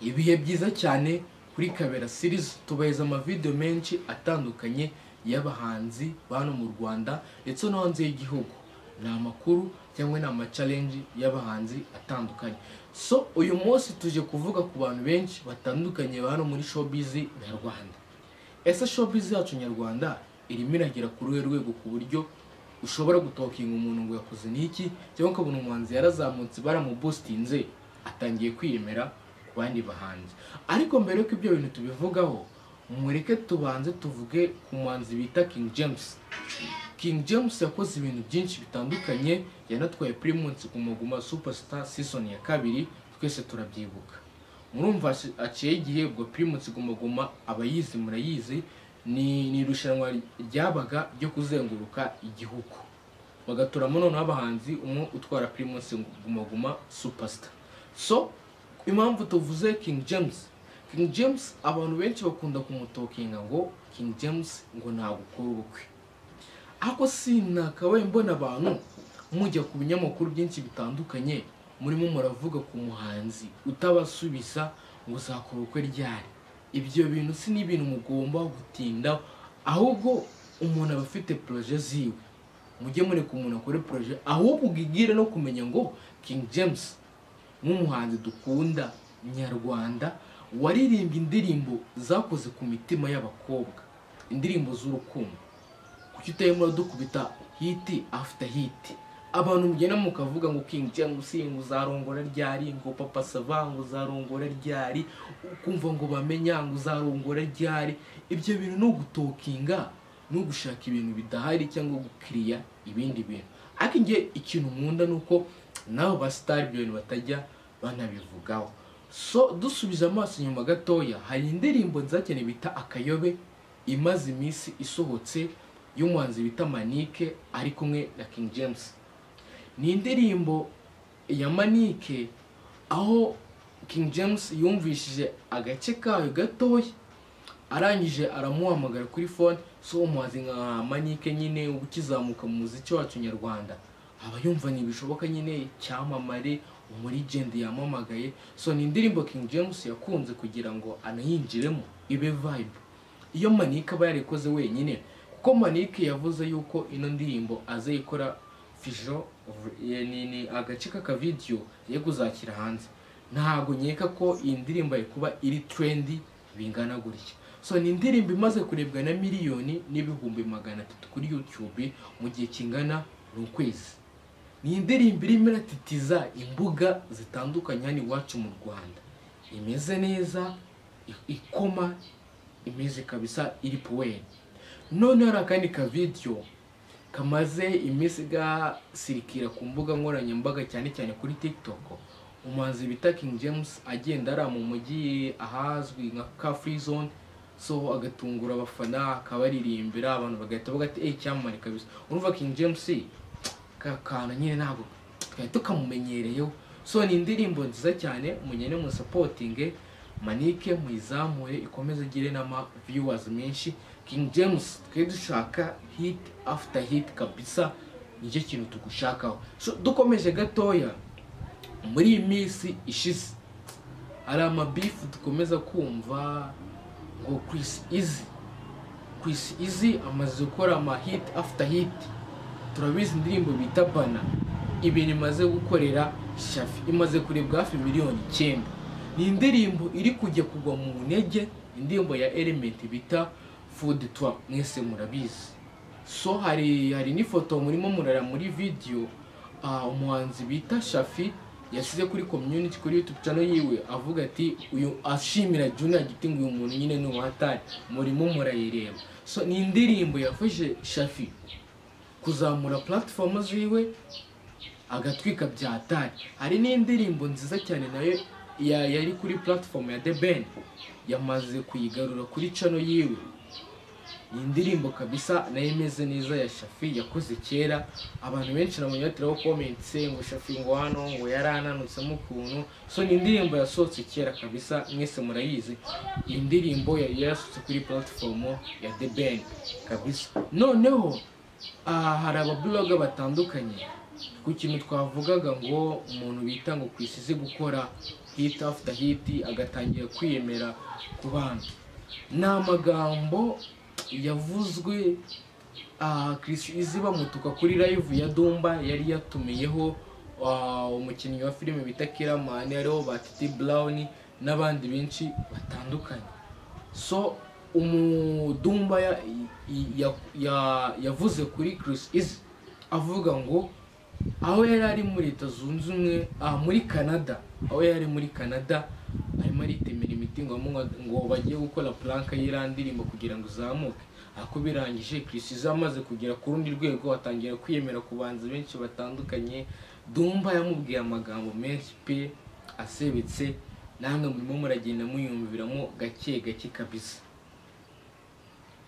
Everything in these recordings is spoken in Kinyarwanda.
ibihe byiza cyane kuri kabera series tubaheza amavideo menshi atandukanye y'abahanzi ba hano mu rwanda ndetse no hanze y'igihugu. Ni amakuru cyangwa ni amacalenji y'abahanzi atandukanye. So uyu munsi tuje kuvuga ku bantu benshi batandukanye ba hano muri showbiz nyarwanda. Ese showbiz yacu nyarwanda irimo iragera ku ruhe rwego ku buryo ushobora gutokinga umuntu ngo yakoze n'iki? Cyangwa ukabona umuhanzi yarazamutse baramubustinze atangiye kwiyemera? Bandi bahanzi. Ariko mbere y'uko ibyo bintu tubivugaho mureke tubanze tuvuge ku muhanzi bita King James. King James yakoze ibintu byinshi bitandukanye yanatwaye Primus ku Muguma Superstar season ya kabiri twese turabyibuka. Murumva aciye igihe ubwo Primus Guma Guma abayizi murayizi ni irushanwa ryabaga ryo kuzenguruka igihugu. Bagaturamo noneho abahanzi umwe utwara Primus Guma Guma Superstar. So impamvu tuvuze King James. King James abantu benshi bakunda kumutokinga ngo King James ngo ntabwo ukora ubukwe ariko sinakabaye mbona abantu mujya ku binyamakuru byinshi bitandukanye murimo muravuga ku muhanzi utabasubiza ngo uzakora ubukwe ryari. Ibyo bintu si n'ibintu mugomba gutindaho ahubwo umuntu aba afite poroje ziwe. Mujye mureka umuntu akore poroje ahubwo ubwigire no kumenya ngo King James nk'umuhanzi dukunda nyarwanda waririmbye indirimbo zakoze ku mitima y'abakobwa. Indirimbo z'urukundo. Kuki utarimo uradukubita hiti after hiti abantu mugenda mukavuga ngo King James ngo uzarongora ryari ngo papa sava ngo uzarongora ryari ukumva ngo bamenya ngo uzarongora ryari. Ibyo bintu ni ugutokinga ni ugushaka ibintu bidahari cyangwa gukiriya ibindi bintu. Ariko njye ikintu nkunda ni uko nabo ba sitari ibyo bintu batajya banabivugaho. So dusubiza amaso inyuma gatoya hari indirimbo nzakene bita akayobe imaze iminsi isohotse y'umuhanzi bita manike ari kumwe na King James. Ni indirimbo ya manike aho King James yumvishije agace kayo gatoya arangije aramuhamagara kuri phone so umuhanzi nka manike nyine ukizamuka mu muziki wacu nyarwanda? Aba yumva ntibishoboka nyine cyamamare umurigende yamamagaye. So ni indirimbo King James yakunze kugira ngo anayinjiremo ibe vibe. Iyo manike aba yarikoze wenyine kuko manike yavuze yuko ino ndirimbo azayikora fisho ni agace k'akavidiyo yo kuzakira hanze. Ntabwo nkeka ko iyi ndirimbo kuba iri trendi bingana gutya. So ni indirimbo imaze kurebwa na miliyoni n'ibihumbi magana atatu kuri YouTube mu gihe kingana n'ukwezi. Ni indirimbo irimo iratitiza imbuga zitandukanye hano iwacu mu Rwanda. Imeze neza ikoma imeze kabisa iri puweri none hari akandi kavidiyo kamaze iminsi gasirikira ku mbuga nkoranyambaga cyane cyane kuri TikTok. Umuhanzi bita King James agenda ari mu mujyi ahazwi nka ka free zone so agatungura abafana akabaririmbira abantu bagahita bavuga ati eh cyamamare kabisa. Urumva King James? Kakana nyine ntabwo twari tukamumenyereyeho so ni indirimbo nziza cyane munyene mu supporting manike muyizamure ikomeze igire n'ama viewers menshi. King James twe dushaka hit after hit kabisa ni cyo kintu tugushakaho. So dukomeje gatoya muri iyi minsi ishize hari amabifu dukomeza kumva ngo Chris Easy Chris Easy amaze gukora ama hit after hit. Turabizi indirimbo bita bana. Ibintu imaze gukorera shafi imaze kurebwa hafi miliyoni icyenda. Ni indirimbo iri kujya kugwa mu ntege indirimbo ya element bita food tour mwese murabizi. So hari hari n'ifoto murimo murara muri video uh, umuhanzi bita shafi yasize kuri community kuri youtube channel yiwe avuga ati uyu ashimira Junior Giti ngo uyu muntu nyine ni uhatari murimo murayireba. So ni indirimbo yafashe shafi kuzamura platform ziwe agatwika bya hatari hari n'indirimbo nziza cyane na yo yari kuri platform ya The Ben. Yamaze kuyigarura kuri channel yiwe. Indirimbo kabisa na yo imeze neza ya Shafi yakoze kera. Abantu benshi nabonye batiraho comments ngo Shafi ngo hano ngo yarananutsemo ukuntu so ni indirimbo yasohotse kera kabisa mwese murayizi. Iyi ndirimbo yari yasohotse kuri platform ya The Ben kabisa. Noneho aha hari ababloga batandukanye. Ku kintu twavugaga ngo umuntu bita ngo ku isi gukora hit after hit agatangira kwiyemera ku bantu. Ni amagambo yavuzwe Chris Easy bamutuka kuri live ya Dumba yari yatumiyeho umukinnyi wa filime bita Kiramani ariho ba Titi Brown n'abandi benshi batandukanye. So umudumba ya, ya, ya, yavuze kuri Chris Easy avuga ngo aho yari ari muri leta zunze ubumwe ah, muri canada. Aho yari muri canada arimo aritemera imiti ngo bagiye gukora planka y'iriya ndirimbo kugira ngo izamuke. Ariko birangije Chris Easy amaze kugera ku rundi rwego atangira kwiyemera ku banzi benshi batandukanye. Dumba yamubwiye amagambo menshi pe asebetse. Namwe murimo muragenda muyumviramo gake gake kabisa.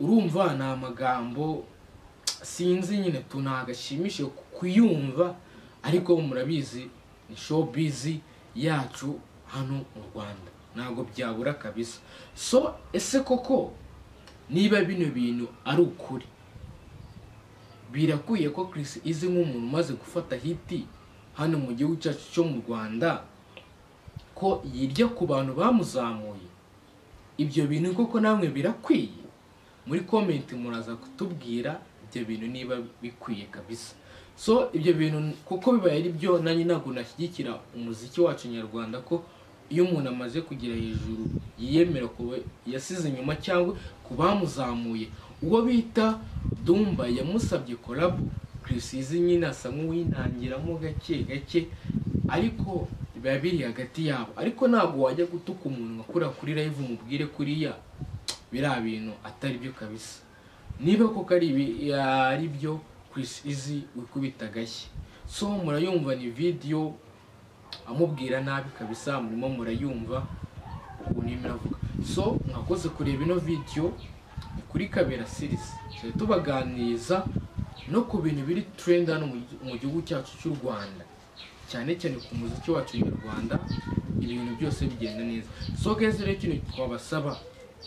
Urumva ni amagambo sinzi nyine tu ntabwo ashimishije kuyumva ariko murabizi ni showbiz yacu hano mu rwanda. Ntabwo byabura kabisa. So ese koko niba bino bintu ari ukuri birakwiye ko Chris izi nk'umuntu umaze gufata hiti hano mu gihugu cyacu cyo mu rwanda ko yirya ku bantu bamuzamuye? Ibyo bintu koko namwe birakwiye? Muri komenti muraza kutubwira ibyo bintu niba bikwiye kabisa. So ibyo bintu kuko bibaye ari byo nanjye ntabwo nashyigikira umuziki wacu nyarwanda ko iyo umuntu amaze kugera hejuru yiyemera kuba yasize inyuma cyangwa ku bamuzamuye. Uwo bita dumba yamusabye korabu kirisizi nyine asa nk'uwinangiramo gake gake ariko biba biri hagati yabo. Ariko ntabwo wajya gutuka umuntu akura kuri live umubwire kuriya. Biriya bintu atari byo kabisa. Niba koko ari byo Chris Easy wikubita agashyi. So murayumva ni video amubwira nabi kabisa murimo murayumva ukuntu irimo iravuga so mwakoze kureba ino video ni kuri kabera series. Tujya tubaganiriza no ku bintu biri trend hano mu gi- mu gihugu cyacu cy'u Rwanda. Cyane cyane ku muziki wacu nyarwanda ibintu byose bigenda neza. So guys rero ikintu twabasaba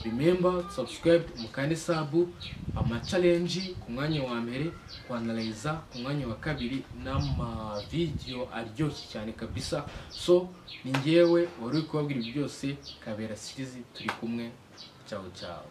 remember subscribe mukande sabu ama challenge ku mwanya wa mbere kwanaliza ku mwanya wa kabiri n'ama video aryoshye cyane kabisa. So ni njyewe wari uri kubabwira byose kabera series turi kumwe. Ciao ciao.